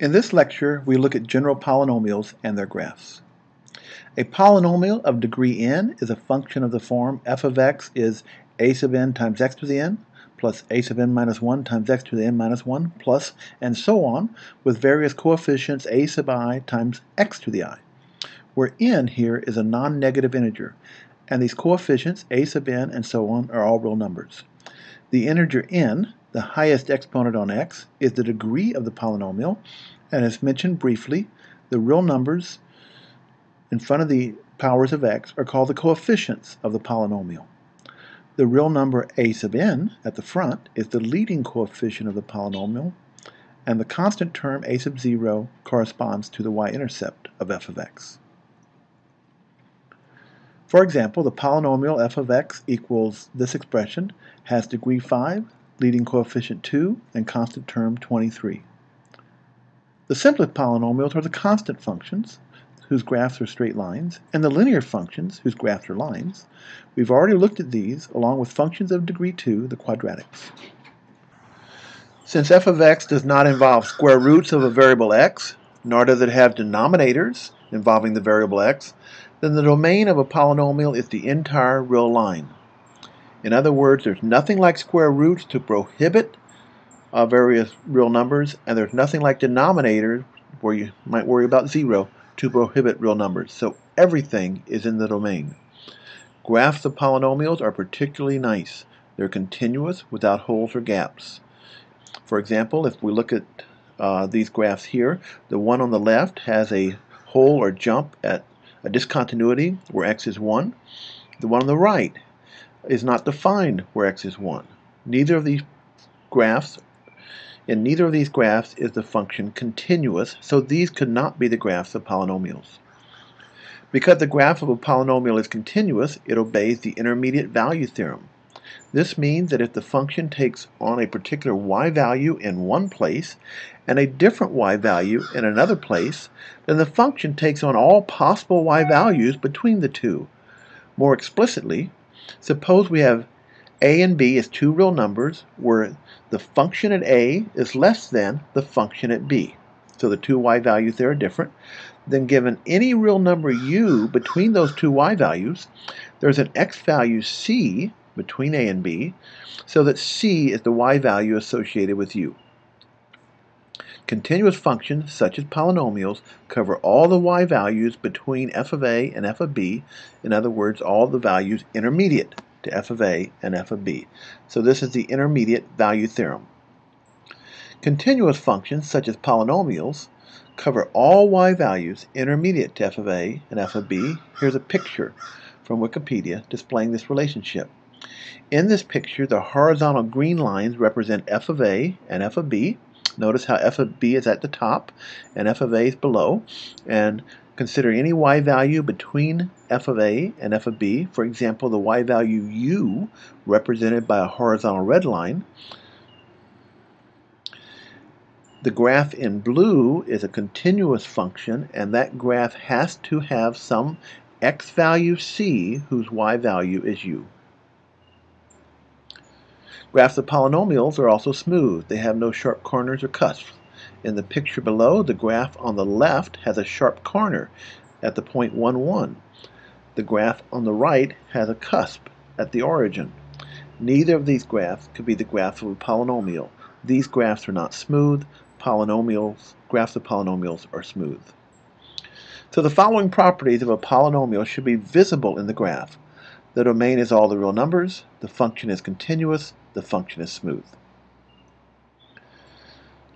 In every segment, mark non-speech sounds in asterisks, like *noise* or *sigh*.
In this lecture, we look at general polynomials and their graphs. A polynomial of degree n is a function of the form f of x is a sub n times x to the n plus a sub n minus 1 times x to the n minus 1 plus and so on with various coefficients a sub i times x to the i, where n here is a non-negative integer, and these coefficients a sub n and so on are all real numbers. The integer n the highest exponent on x is the degree of the polynomial, and as mentioned briefly, the real numbers in front of the powers of x are called the coefficients of the polynomial. The real number a sub n at the front is the leading coefficient of the polynomial, and the constant term a sub 0 corresponds to the y-intercept of f of x. For example, the polynomial f of x equals this expression has degree 5 leading coefficient 2, and constant term 23. The simplest polynomials are the constant functions, whose graphs are straight lines, and the linear functions, whose graphs are lines. We've already looked at these, along with functions of degree 2, the quadratics. Since f of x does not involve square roots of a variable x, nor does it have denominators involving the variable x, then the domain of a polynomial is the entire real line. In other words, there's nothing like square roots to prohibit uh, various real numbers, and there's nothing like denominators, where you might worry about zero, to prohibit real numbers. So everything is in the domain. Graphs of polynomials are particularly nice. They're continuous without holes or gaps. For example, if we look at uh, these graphs here, the one on the left has a hole or jump at a discontinuity where x is 1. The one on the right is not defined where x is 1. Neither of these graphs, in neither of these graphs is the function continuous, so these could not be the graphs of polynomials. Because the graph of a polynomial is continuous, it obeys the intermediate value theorem. This means that if the function takes on a particular y value in one place and a different y value in another place, then the function takes on all possible y values between the two. More explicitly, Suppose we have a and b as two real numbers where the function at a is less than the function at b. So the two y values there are different. Then given any real number u between those two y values, there's an x value c between a and b, so that c is the y value associated with u. Continuous functions, such as polynomials, cover all the y values between f of a and f of b, in other words, all the values intermediate to f of a and f of b. So this is the intermediate value theorem. Continuous functions, such as polynomials, cover all y values intermediate to f of a and f of b. Here's a picture from Wikipedia displaying this relationship. In this picture, the horizontal green lines represent f of a and f of b, Notice how f of b is at the top and f of a is below. And consider any y value between f of a and f of b. For example, the y value u represented by a horizontal red line. The graph in blue is a continuous function, and that graph has to have some x value c whose y value is u. Graphs of polynomials are also smooth. They have no sharp corners or cusps. In the picture below, the graph on the left has a sharp corner at the point 1, 1. The graph on the right has a cusp at the origin. Neither of these graphs could be the graph of a polynomial. These graphs are not smooth. Polynomials, graphs of polynomials are smooth. So the following properties of a polynomial should be visible in the graph. The domain is all the real numbers, the function is continuous, the function is smooth.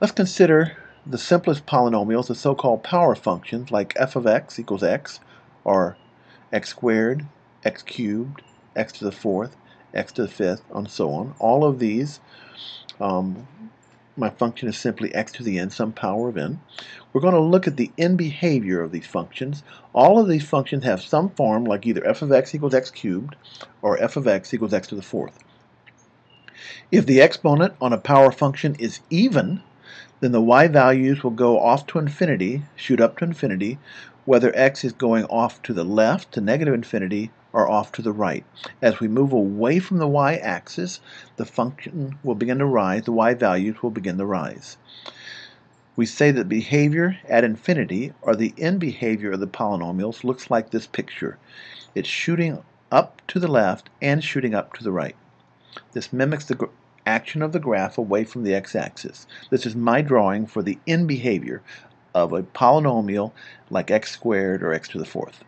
Let's consider the simplest polynomials, the so-called power functions like f of x equals x, or x squared, x cubed, x to the fourth, x to the fifth, and so on. All of these um, my function is simply x to the n, some power of n. We're going to look at the end behavior of these functions. All of these functions have some form like either f of x equals x cubed or f of x equals x to the fourth. If the exponent on a power function is even, then the y values will go off to infinity, shoot up to infinity, whether x is going off to the left to negative infinity or off to the right. As we move away from the y-axis, the function will begin to rise, the y values will begin to rise. we say that behavior at infinity, or the end behavior of the polynomials, looks like this picture. It's shooting up to the left and shooting up to the right. This mimics the action of the graph away from the x-axis. This is my drawing for the end behavior of a polynomial like x squared or x to the fourth.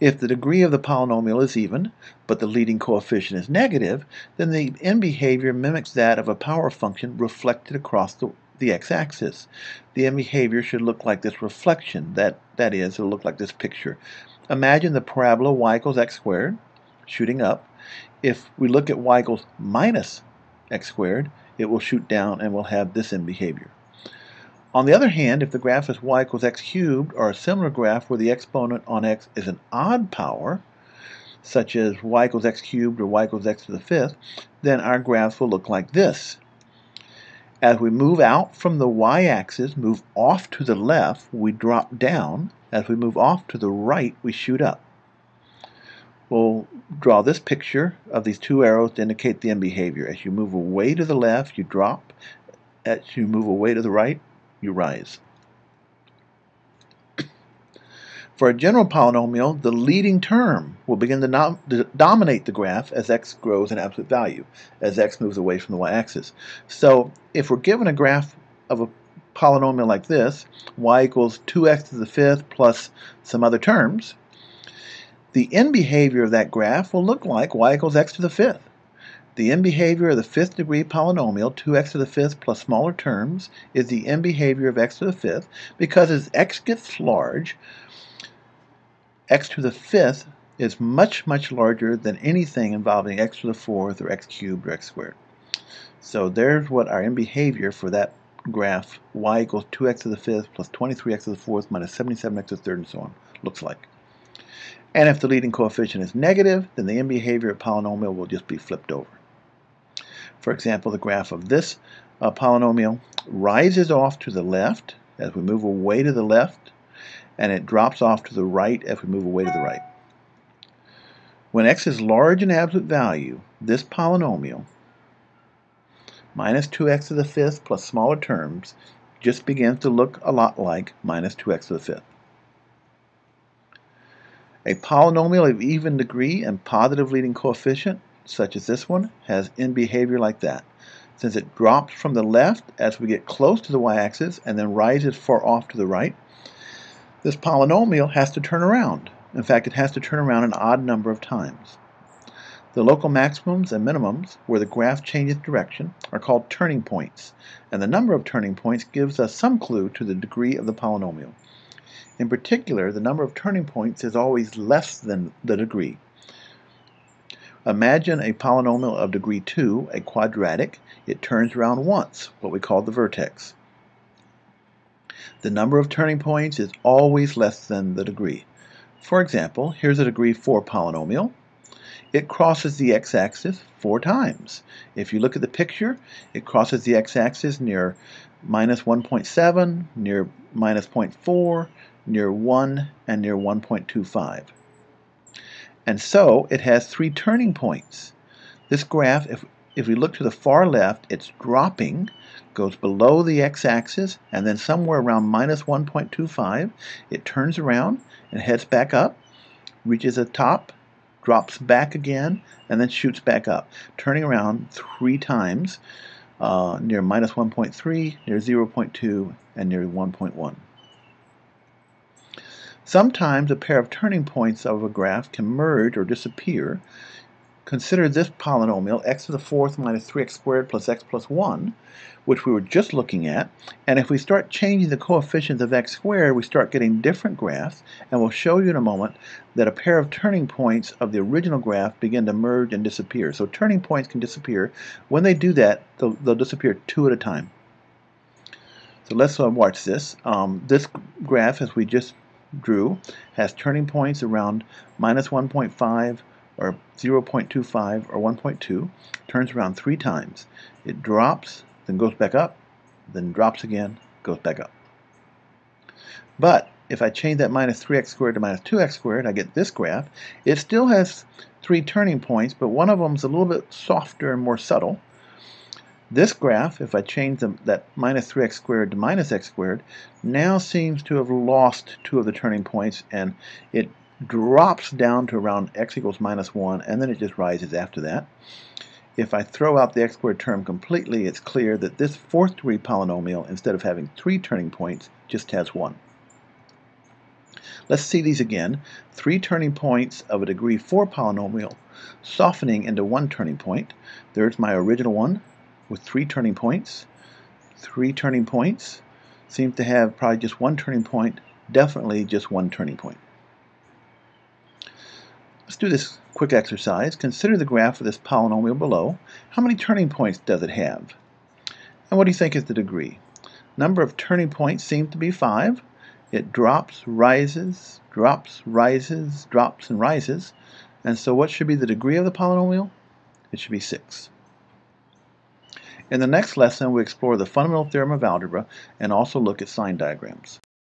If the degree of the polynomial is even, but the leading coefficient is negative, then the end behavior mimics that of a power function reflected across the, the x-axis. The end behavior should look like this reflection, that, that is, it'll look like this picture. Imagine the parabola y equals x squared, shooting up. If we look at y equals minus x squared, it will shoot down and we'll have this end behavior. On the other hand, if the graph is y equals x cubed, or a similar graph where the exponent on x is an odd power, such as y equals x cubed or y equals x to the fifth, then our graphs will look like this. As we move out from the y-axis, move off to the left, we drop down. As we move off to the right, we shoot up. We'll draw this picture of these two arrows to indicate the end behavior. As you move away to the left, you drop. As you move away to the right, you rise. *clears throat* For a general polynomial, the leading term will begin to, to, dominate the graph as x grows in absolute value, as x moves away from the y-axis. So if we're given a graph of a polynomial like this, y equals 2x to the fifth plus some other terms, the end behavior of that graph will look like y equals x to the fifth. The end behavior of the fifth degree polynomial, 2x to the fifth plus smaller terms, is the end behavior of x to the fifth because as x gets large, x to the fifth is much, much larger than anything involving x to the fourth or x cubed or x squared. So there's what our end behavior for that graph y equals 2x to the fifth plus 23x to the fourth minus 77x to the third and so on looks like. And if the leading coefficient is negative, then the end behavior of polynomial will just be flipped over. For example, the graph of this uh, polynomial rises off to the left as we move away to the left, and it drops off to the right as we move away to the right. When x is large in absolute value, this polynomial, minus 2x to the fifth plus smaller terms, just begins to look a lot like minus 2x to the fifth. A polynomial of even degree and positive leading coefficient such as this one, has end behavior like that. Since it drops from the left as we get close to the y-axis and then rises far off to the right, this polynomial has to turn around. In fact, it has to turn around an odd number of times. The local maximums and minimums, where the graph changes direction, are called turning points, and the number of turning points gives us some clue to the degree of the polynomial. In particular, the number of turning points is always less than the degree. Imagine a polynomial of degree 2, a quadratic. It turns around once, what we call the vertex. The number of turning points is always less than the degree. For example, here's a degree 4 polynomial. It crosses the x-axis four times. If you look at the picture, it crosses the x-axis near minus 1.7, near minus 0.4, near 1, and near 1.25. And so it has three turning points. This graph, if, if we look to the far left, it's dropping, goes below the x-axis, and then somewhere around minus 1.25, it turns around and heads back up, reaches the top, drops back again, and then shoots back up, turning around three times uh, near minus 1.3, near 0.2, and near 1.1. Sometimes a pair of turning points of a graph can merge or disappear. Consider this polynomial x to the fourth minus 3x squared plus x plus 1, which we were just looking at. And if we start changing the coefficients of x squared, we start getting different graphs. And we'll show you in a moment that a pair of turning points of the original graph begin to merge and disappear. So turning points can disappear. When they do that, they'll, they'll disappear two at a time. So let's uh, watch this. Um, this graph, as we just drew has turning points around minus 1.5 or 0.25 or 1.2, turns around three times. It drops, then goes back up, then drops again, goes back up. But if I change that minus 3x squared to minus 2x squared, I get this graph. It still has three turning points, but one of them is a little bit softer and more subtle. This graph, if I change that minus 3x squared to minus x squared, now seems to have lost two of the turning points and it drops down to around x equals minus 1 and then it just rises after that. If I throw out the x squared term completely, it's clear that this fourth degree polynomial, instead of having three turning points, just has one. Let's see these again. Three turning points of a degree 4 polynomial softening into one turning point. There's my original one with three turning points. Three turning points. Seems to have probably just one turning point. Definitely just one turning point. Let's do this quick exercise. Consider the graph of this polynomial below. How many turning points does it have? And what do you think is the degree? Number of turning points seems to be 5. It drops, rises, drops, rises, drops, and rises. And so what should be the degree of the polynomial? It should be 6. In the next lesson, we explore the fundamental theorem of algebra and also look at sign diagrams.